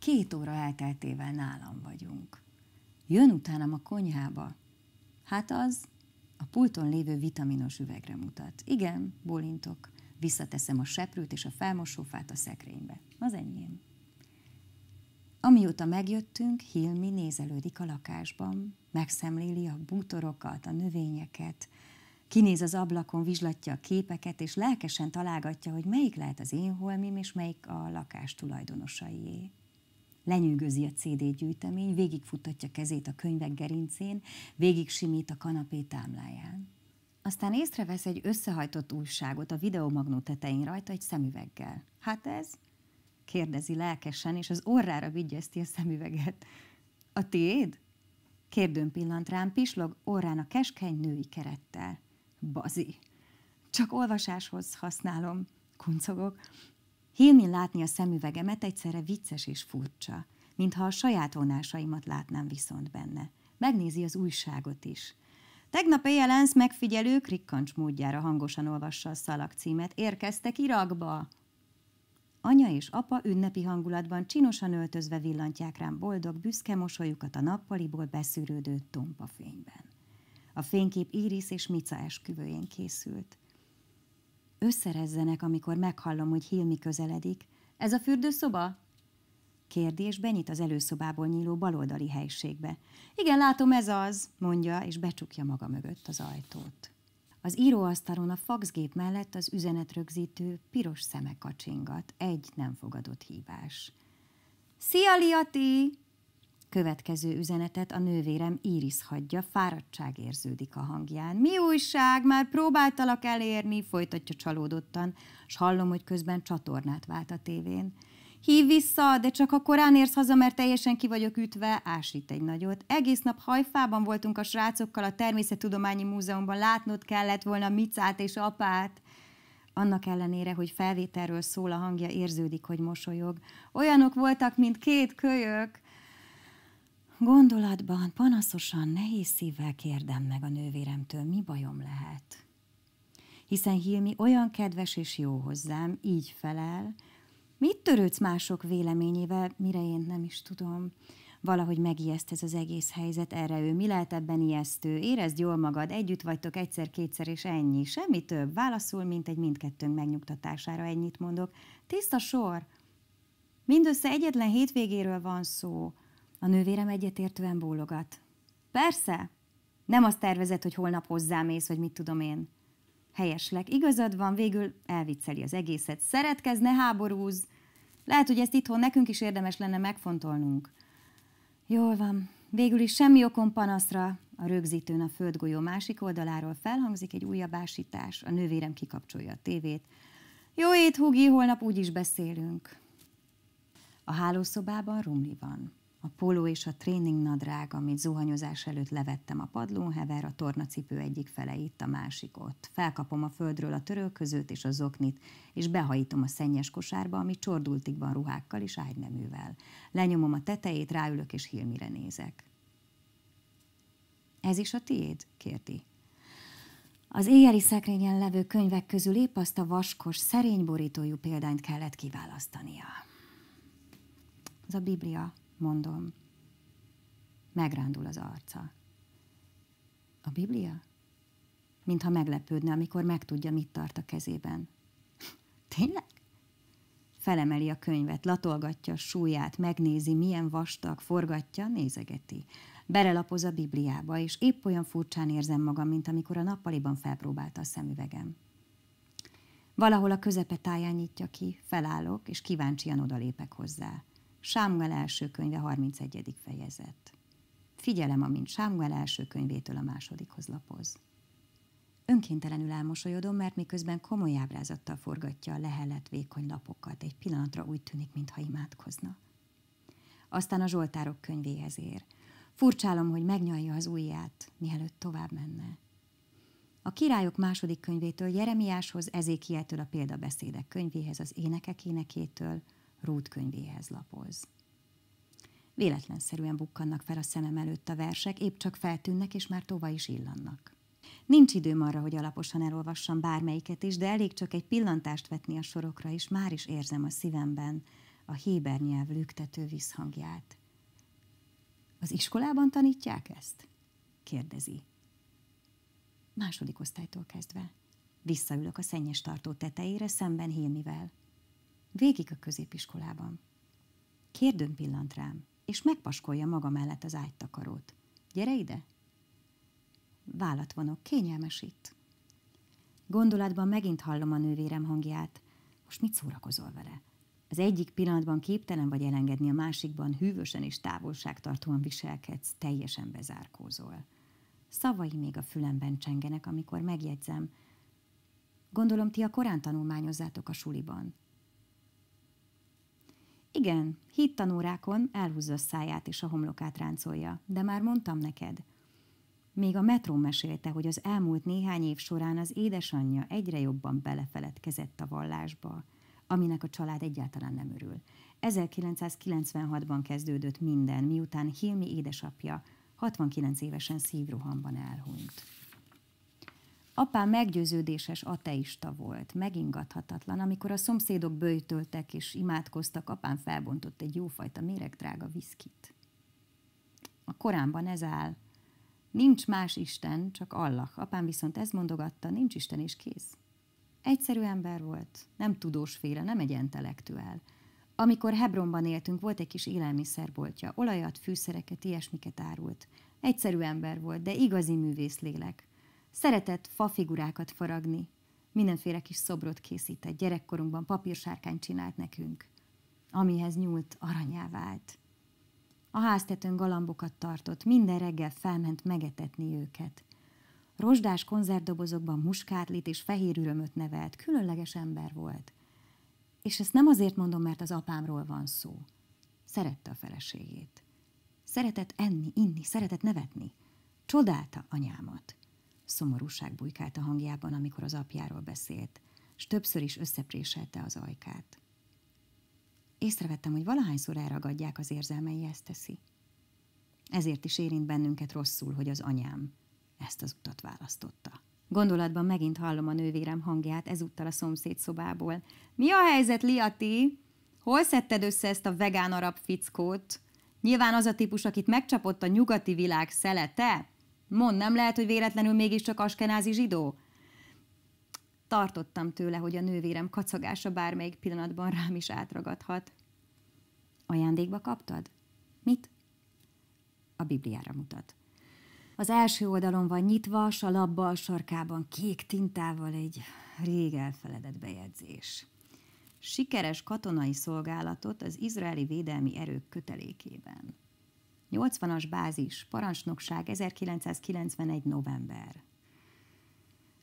Két óra elteltével nálam vagyunk. Jön utánam a konyhába. Hát az a pulton lévő vitaminos üvegre mutat. Igen, bólintok. Visszateszem a seprűt és a felmosófát a szekrénybe. Az enyém. Amióta megjöttünk, Hilmi nézelődik a lakásban, megszemléli a bútorokat, a növényeket, kinéz az ablakon, vizslatja a képeket, és lelkesen találgatja, hogy melyik lehet az én holmim, és melyik a lakás tulajdonosaié. Lenyűgözi a CD gyűjtemény, végigfutatja kezét a könyvek gerincén, végig simít a kanapé támláján. Aztán észrevesz egy összehajtott újságot a videomagnó tetején rajta egy szemüveggel. Hát ez? kérdezi lelkesen, és az orrára vigyezti a szemüveget. A tiéd? Kérdőn pillant rám, pislog orrán a keskeny női kerettel. Bazi. Csak olvasáshoz használom, kuncogok. Hilmin látni a szemüvegemet egyszerre vicces és furcsa, mintha a saját vonásaimat látnám viszont benne. Megnézi az újságot is. Tegnap éjjel ENSZ megfigyelők rikkancs módjára hangosan olvassa a szalag címet. Érkeztek Irakba. Anya és apa ünnepi hangulatban csinosan öltözve villantják rám boldog, büszke mosolyukat a nappaliból beszűrődő tompa fényben. A fénykép Iris és Mica esküvőjén készült. Összerezzenek, amikor meghallom, hogy Hilmi közeledik. Ez a fürdőszoba? Kérdés és benyit az előszobából nyíló baloldali helységbe. Igen, látom, ez az, mondja, és becsukja maga mögött az ajtót. Az íróasztalon a faxgép mellett az üzenetrögzítő piros szeme kacsingat. Egy nem fogadott hívás. Szia, Liati! Következő üzenetet a nővérem Iris hagyja, fáradtság érződik a hangján. Mi újság? Már próbáltalak elérni, folytatja csalódottan, s hallom, hogy közben csatornát vált a tévén. Hív vissza, de csak a korán érsz haza, mert teljesen ki vagyok ütve, ásít egy nagyot. Egész nap hajfában voltunk a srácokkal a Természettudományi Múzeumban, látnod kellett volna Micát és apát. Annak ellenére, hogy felvételről szól a hangja, érződik, hogy mosolyog. Olyanok voltak, mint két kölyök. Gondolatban, panaszosan, nehéz szívvel kérdem meg a nővéremtől, mi bajom lehet. Hiszen Hilmi olyan kedves és jó hozzám, így felel, Mit törődsz mások véleményével, mire én nem is tudom. Valahogy megijeszt ez az egész helyzet, erre ő mi lehet ebben ijesztő? Érezd jól magad, együtt vagytok egyszer-kétszer, és ennyi. Semmi több. Válaszul, mint egy mindkettőnk megnyugtatására ennyit mondok. Tiszta sor. Mindössze egyetlen hétvégéről van szó. A nővérem egyetértően bólogat. Persze. Nem azt tervezett, hogy holnap hozzám ész, vagy mit tudom én. Helyeslek, igazad van, végül elvicceli az egészet. Szeretkezne, háborúz. Lehet, hogy ezt itthon nekünk is érdemes lenne megfontolnunk. Jól van, végül is semmi okom panaszra. A rögzítőn a földgolyó másik oldaláról felhangzik egy újabb ásítás. A nővérem kikapcsolja a tévét. Jó ét, Hugi, holnap úgy is beszélünk. A hálószobában rumli van. A póló és a tréning nadrág, amit zuhanyozás előtt levettem a padlón, hever a tornacipő egyik fele itt, a másik ott. Felkapom a földről a törölközőt és a zoknit, és behajítom a szennyes kosárba, ami csordultig van ruhákkal és ágyneművel. Lenyomom a tetejét, ráülök és Hilmire nézek. Ez is a tiéd? kérdi. Az éjjeli szekrényen levő könyvek közül épp azt a vaskos, szerény borítójú példányt kellett kiválasztania. Az a Biblia, mondom. Megrándul az arca. A Biblia? Mintha meglepődne, amikor megtudja, mit tart a kezében. Tényleg? Felemeli a könyvet, latolgatja a súlyát, megnézi, milyen vastag, forgatja, nézegeti. Berelapoz a Bibliába, és épp olyan furcsán érzem magam, mint amikor a nappaliban felpróbálta a szemüvegem. Valahol a közepe táján nyitja ki, felállok, és kíváncsian odalépek hozzá. Sámuel első könyve 31. fejezet. Figyelem, amint Sámuel első könyvétől a másodikhoz lapoz. Önkéntelenül elmosolyodom, mert miközben komoly ábrázattal forgatja a lehelet vékony lapokat, egy pillanatra úgy tűnik, mintha imádkozna. Aztán a Zsoltárok könyvéhez ér. Furcsálom, hogy megnyalja az ujját, mielőtt tovább menne. A királyok második könyvétől Jeremiáshoz, Ezékieltől a példabeszédek könyvéhez, az énekek énekétől, Rút könyvéhez lapoz. Véletlenszerűen bukkannak fel a szemem előtt a versek, épp csak feltűnnek, és már tova is illannak. Nincs időm arra, hogy alaposan elolvassam bármelyiket is, de elég csak egy pillantást vetni a sorokra, és már is érzem a szívemben a héber nyelv lüktető visszhangját. Az iskolában tanítják ezt? kérdezi. Második osztálytól kezdve. Visszaülök a szennyes tartó tetejére szemben Hilmivel. Végig a középiskolában. Kérdőn pillant rám, és megpaskolja maga mellett az ágytakarót. Gyere ide! Vállat vonok, kényelmes itt. Gondolatban megint hallom a nővérem hangját. Most mit szórakozol vele? Az egyik pillanatban képtelen vagy elengedni, a másikban hűvösen és távolságtartóan viselkedsz, teljesen bezárkózol. Szavai még a fülemben csengenek, amikor megjegyzem. Gondolom, ti a korán tanulmányozzátok a suliban. Igen, hit tanórákon elhúzza száját és a homlokát ráncolja, de már mondtam neked. Még a metró mesélte, hogy az elmúlt néhány év során az édesanyja egyre jobban belefeledkezett a vallásba, aminek a család egyáltalán nem örül. 1996-ban kezdődött minden, miután Hilmi édesapja 69 évesen szívrohamban elhunyt. Apám meggyőződéses ateista volt, megingathatatlan. Amikor a szomszédok bőjtöltek és imádkoztak, apám felbontott egy jófajta méregdrága viszkit. A Koránban ez áll. Nincs más Isten, csak Allah. Apám viszont ez mondogatta, nincs Isten és kész. Egyszerű ember volt, nem tudósféle, nem egy intellektuál. Amikor Hebronban éltünk, volt egy kis élelmiszerboltja, olajat, fűszereket, ilyesmiket árult. Egyszerű ember volt, de igazi művészlélek. Szeretett fafigurákat faragni, mindenféle kis szobrot készített, gyerekkorunkban papírsárkányt csinált nekünk. Amihez nyúlt, aranyá vált. A háztetőn galambokat tartott, minden reggel felment megetetni őket. Rozsdás konzervdobozokban muskátlit és fehér ürömöt nevelt, különleges ember volt. És ezt nem azért mondom, mert az apámról van szó. Szerette a feleségét. Szeretett enni, inni, szeretett nevetni. Csodálta anyámat. Szomorúság bujkált a hangjában, amikor az apjáról beszélt, és többször is összepréselte az ajkát. Észrevettem, hogy valahányszor elragadják az érzelmei, ezt teszi. Ezért is érint bennünket rosszul, hogy az anyám ezt az utat választotta. Gondolatban megint hallom a nővérem hangját, ezúttal a szomszéd szobából. Mi a helyzet, Liati? Hol szedted össze ezt a vegán arab fickót? Nyilván az a típus, akit megcsapott a nyugati világ szelete? Mond, nem lehet, hogy véletlenül mégiscsak askenázi zsidó? Tartottam tőle, hogy a nővérem kacagása bármelyik pillanatban rám is átragadhat. Ajándékba kaptad? Mit? A Bibliára mutat. Az első oldalon van nyitva, s a labba a sarkában kék tintával egy rég elfeledett bejegyzés. Sikeres katonai szolgálatot az izraeli védelmi erők kötelékében. 80-as bázis, parancsnokság 1991. november.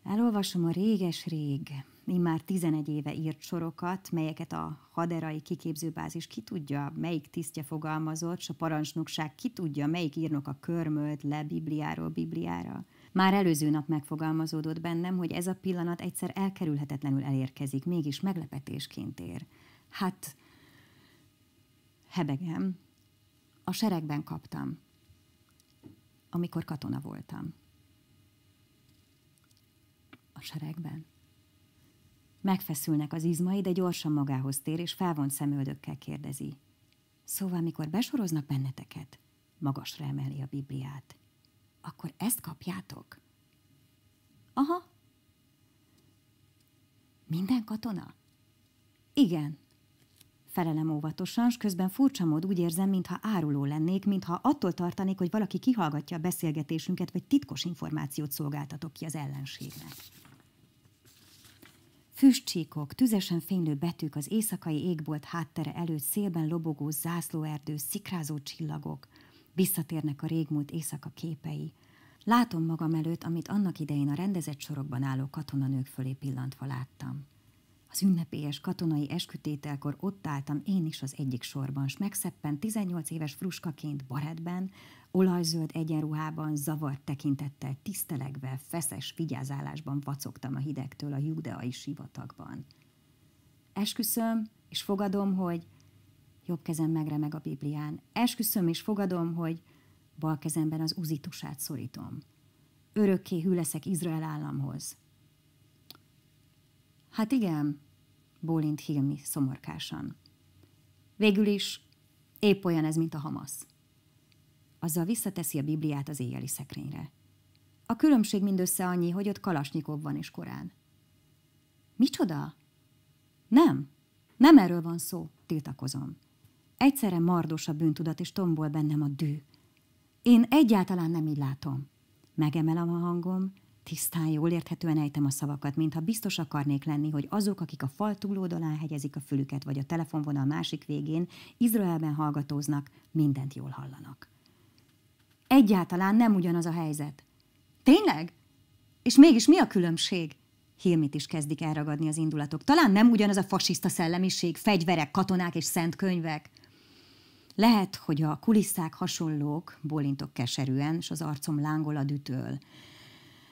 Elolvasom a réges-rég, már 11 éve írt sorokat, melyeket a haderai kiképzőbázis ki tudja, melyik tisztje fogalmazott, s a parancsnokság ki tudja, melyik írnok a körmölt le Bibliáról Bibliára. Már előző nap megfogalmazódott bennem, hogy ez a pillanat egyszer elkerülhetetlenül elérkezik, mégis meglepetésként ér. Hát, hebegem, a seregben kaptam, amikor katona voltam. A seregben? Megfeszülnek az izmai, de gyorsan magához tér, és felvont szemöldökkel kérdezi. Szóval, mikor besoroznak benneteket, magasra emeli a Bibliát, akkor ezt kapjátok? Aha. Minden katona? Igen, Felelem óvatosan, s közben furcsa mód úgy érzem, mintha áruló lennék, mintha attól tartanék, hogy valaki kihallgatja a beszélgetésünket, vagy titkos információt szolgáltatok ki az ellenségnek. Füstcsíkok, tüzesen fénylő betűk az éjszakai égbolt háttere előtt szélben lobogó zászlóerdő, szikrázó csillagok, visszatérnek a régmúlt éjszaka képei. Látom magam előtt, amit annak idején a rendezett sorokban álló katonanők fölé pillantva láttam. Az ünnepélyes katonai eskütételkor ott álltam én is az egyik sorban, s megszeppen 18 éves fruskaként baretben, olajzöld egyenruhában, zavart tekintettel, tisztelegve, feszes vigyázálásban vacogtam a hidegtől a judeai sivatagban. Esküszöm, és fogadom, hogy jobb kezem megremeg a Biblián. Esküszöm, és fogadom, hogy bal kezemben az uzitusát szorítom. Örökké hű leszek Izrael államhoz. Hát igen, bólint Hilmi szomorkásan. Végül is épp olyan ez, mint a Hamasz. Azzal visszateszi a Bibliát az éjjeli szekrényre. A különbség mindössze annyi, hogy ott Kalasnyikov van és korán. Micsoda? Nem, nem erről van szó, tiltakozom. Egyszerre mardos a bűntudat, és tombol bennem a dű. Én egyáltalán nem így látom. Megemelem a hangom, tisztán, jól érthetően ejtem a szavakat, mintha biztos akarnék lenni, hogy azok, akik a fal túloldalán hegyezik a fülüket, vagy a telefonvonal másik végén, Izraelben hallgatóznak, mindent jól hallanak. Egyáltalán nem ugyanaz a helyzet. Tényleg? És mégis mi a különbség? Hilmit is kezdik elragadni az indulatok. Talán nem ugyanaz a fasiszta szellemiség, fegyverek, katonák és szent könyvek. Lehet, hogy a kulisszák hasonlók, bólintok keserűen, és az arcom lángol a dütől.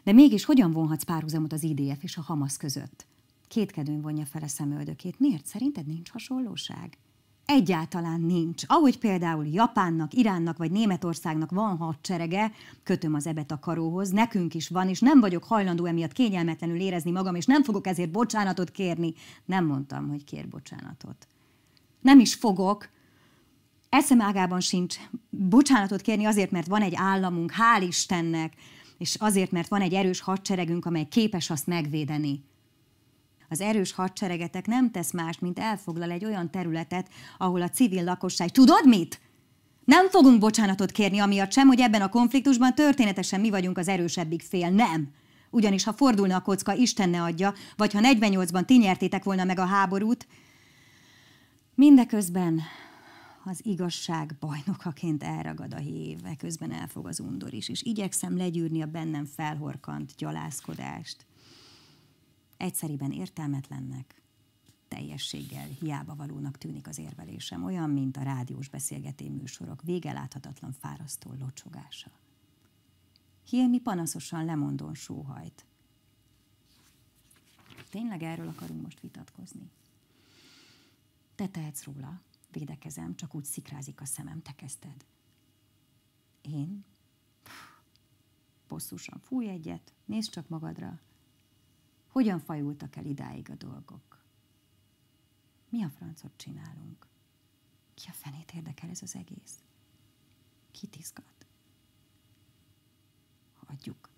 De mégis hogyan vonhatsz párhuzamot az IDF és a Hamas között? Kétkedőn vonja fel a szemöldökét. Miért? Szerinted nincs hasonlóság? Egyáltalán nincs. Ahogy például Japánnak, Iránnak vagy Németországnak van hadserege, kötöm az ebet a karóhoz, nekünk is van, és nem vagyok hajlandó emiatt kényelmetlenül érezni magam, és nem fogok ezért bocsánatot kérni. Nem mondtam, hogy kér bocsánatot. Nem is fogok. Eszem ágában sincs bocsánatot kérni azért, mert van egy államunk, hál' Istennek, és azért, mert van egy erős hadseregünk, amely képes azt megvédeni. Az erős hadseregetek nem tesz más, mint elfoglal egy olyan területet, ahol a civil lakosság... Tudod mit? Nem fogunk bocsánatot kérni amiatt sem, hogy ebben a konfliktusban történetesen mi vagyunk az erősebbik fél. Nem. Ugyanis ha fordulna a kocka, Isten ne adja, vagy ha 48-ban ti nyertétek volna meg a háborút, mindeközben az igazság bajnokaként elragad a hív, közben elfog az undor is, és igyekszem legyűrni a bennem felhorkant gyalázkodást egyszeriben értelmetlennek, teljességgel hiába valónak tűnik az érvelésem, olyan, mint a rádiós beszélgeté műsorok végeláthatatlan fárasztó locsogása. Hilmi panaszosan lemondon sóhajt. Tényleg erről akarunk most vitatkozni? Te tehetsz róla, védekezem, csak úgy szikrázik a szemem, te kezdted. Én? Bosszusan fúj egyet, nézd csak magadra, hogyan fajultak el idáig a dolgok? Mi a francot csinálunk? Ki a fenét érdekel ez az egész? Kit izgat? Hagyjuk.